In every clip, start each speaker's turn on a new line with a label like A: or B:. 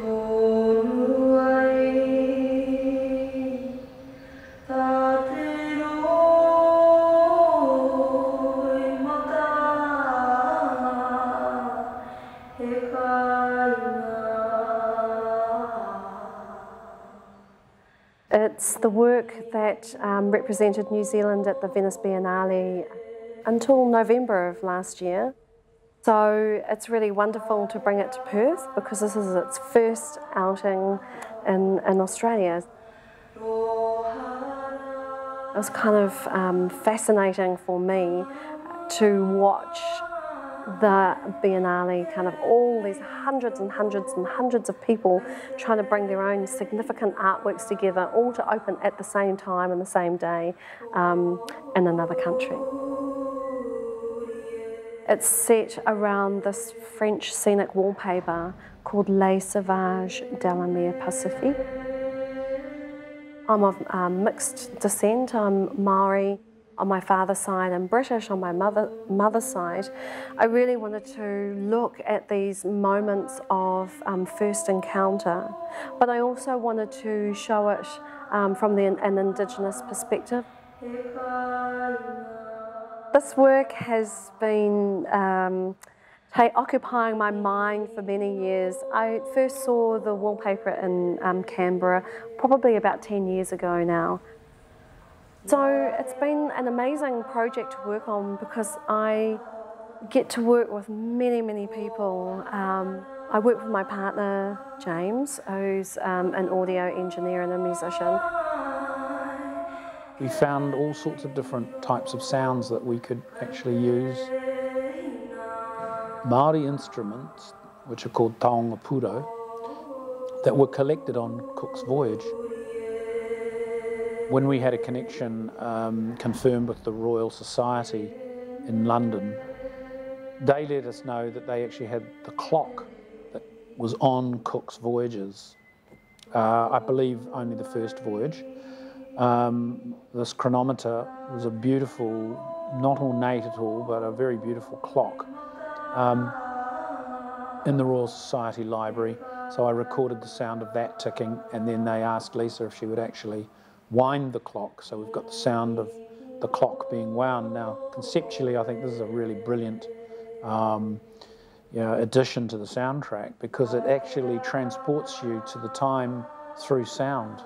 A: Oh. It's the work that um, represented New Zealand at the Venice Biennale until November of last year. So it's really wonderful to bring it to Perth because this is its first outing in, in Australia. It was kind of um, fascinating for me to watch the Biennale, kind of all these hundreds and hundreds and hundreds of people trying to bring their own significant artworks together, all to open at the same time and the same day um, in another country. It's set around this French scenic wallpaper called Les Sauvages de la Mer Pacifique. I'm of um, mixed descent, I'm Maori on my father's side and British on my mother, mother's side, I really wanted to look at these moments of um, first encounter, but I also wanted to show it um, from the, an Indigenous perspective. This work has been um, occupying my mind for many years. I first saw the wallpaper in um, Canberra probably about 10 years ago now. So it's been an amazing project to work on because I get to work with many, many people. Um, I work with my partner, James, who's um, an audio engineer and a musician.
B: We found all sorts of different types of sounds that we could actually use. Māori instruments, which are called taonga pūoro, that were collected on Cook's voyage. When we had a connection um, confirmed with the Royal Society in London, they let us know that they actually had the clock that was on Cook's voyages. Uh, I believe only the first voyage. Um, this chronometer was a beautiful, not ornate at all, but a very beautiful clock um, in the Royal Society Library. So I recorded the sound of that ticking, and then they asked Lisa if she would actually wind the clock. So we've got the sound of the clock being wound. Now, conceptually, I think this is a really brilliant um, you know, addition to the soundtrack because it actually transports you to the time through sound,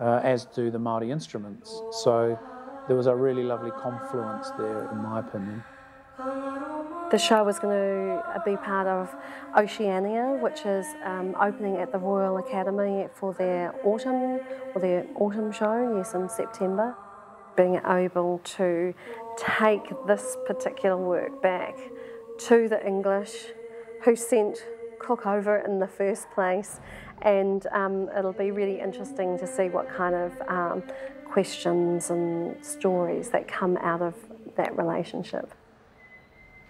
B: uh, as do the Māori instruments. So there was a really lovely confluence there, in my opinion.
A: The show was going to be part of Oceania, which is um, opening at the Royal Academy for their autumn or their autumn show, yes, in September. Being able to take this particular work back to the English, who sent Cook over in the first place, and um, it'll be really interesting to see what kind of um, questions and stories that come out of that relationship.